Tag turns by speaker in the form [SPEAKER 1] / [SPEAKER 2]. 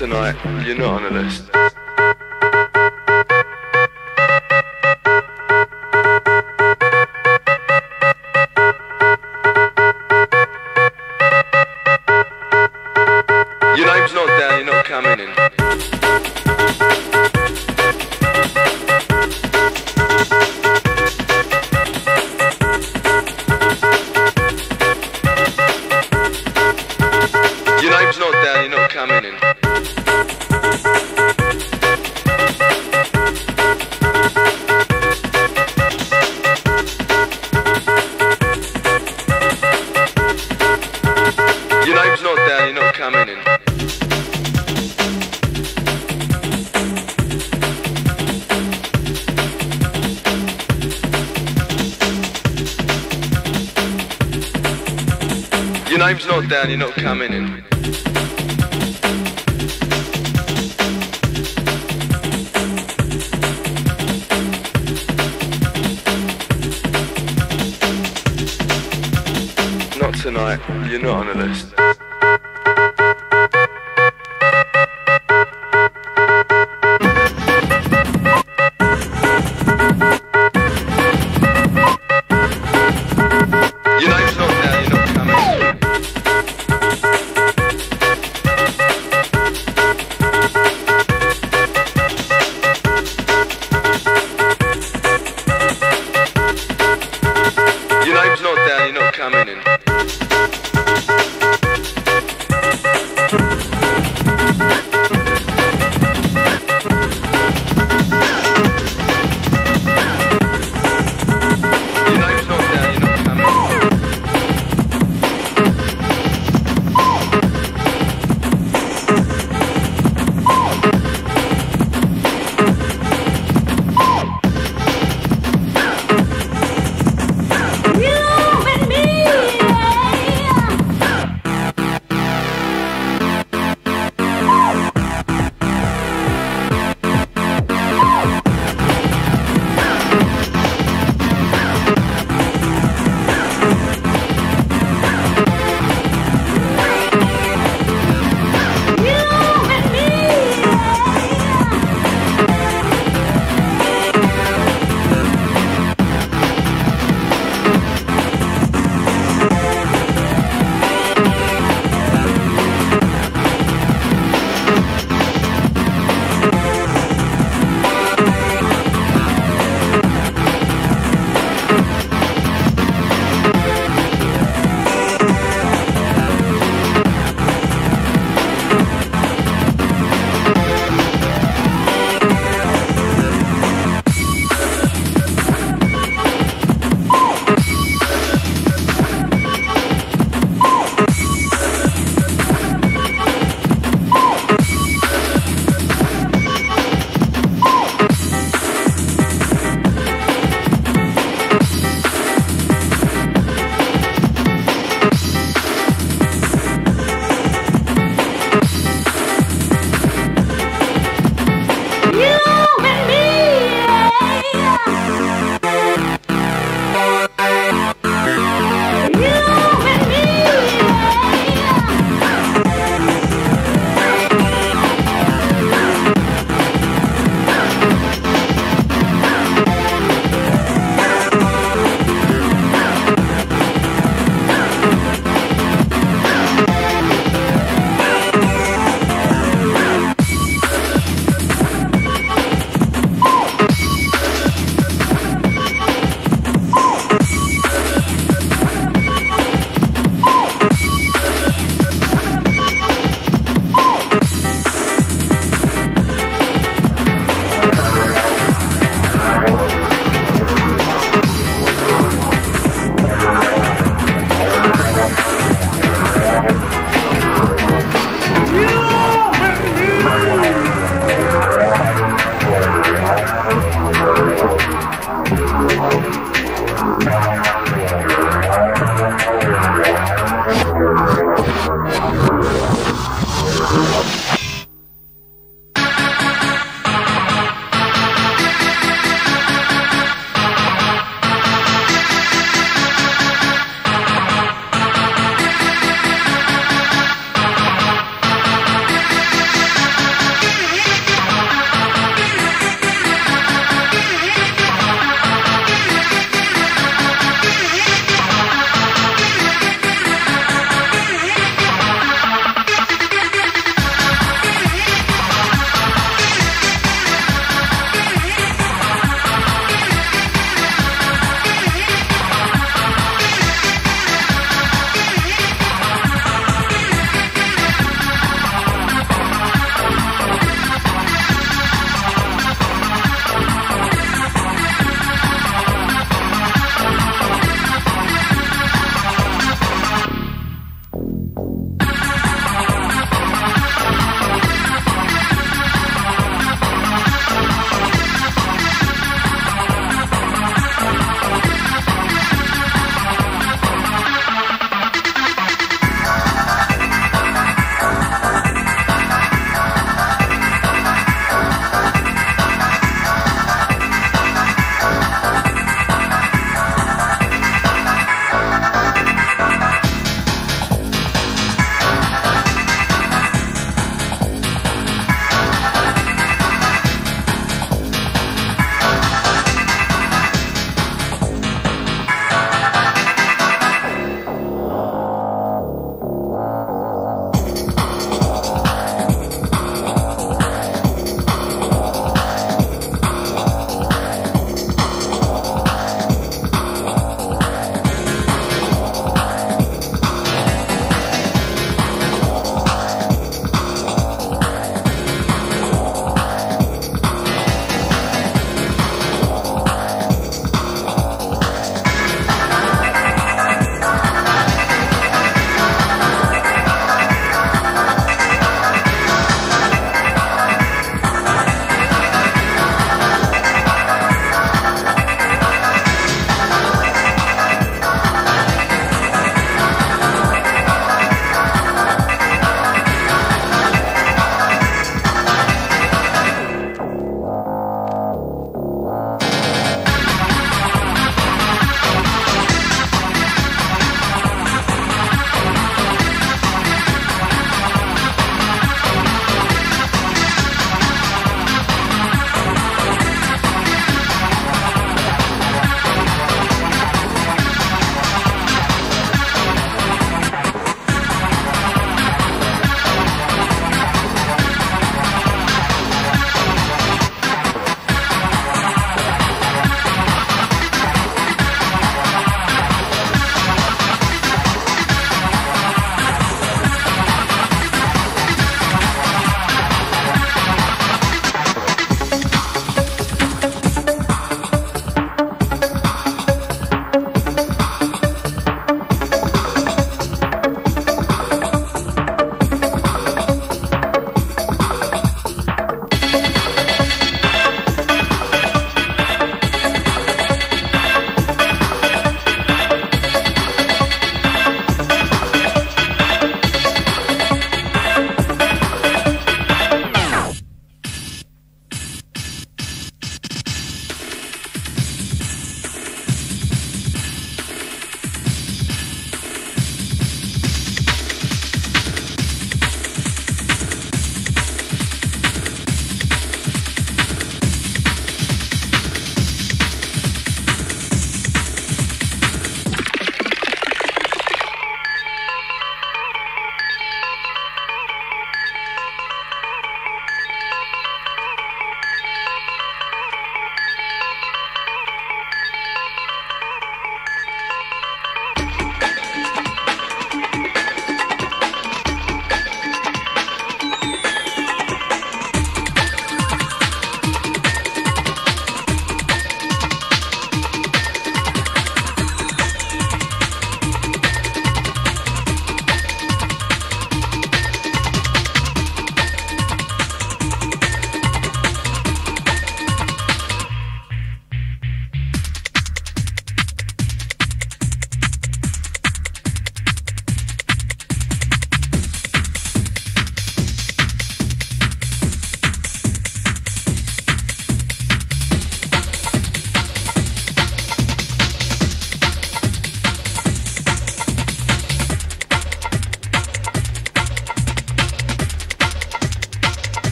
[SPEAKER 1] tonight, you're not on the list. Name's not down, you're not coming in. Not tonight, you're not on the list.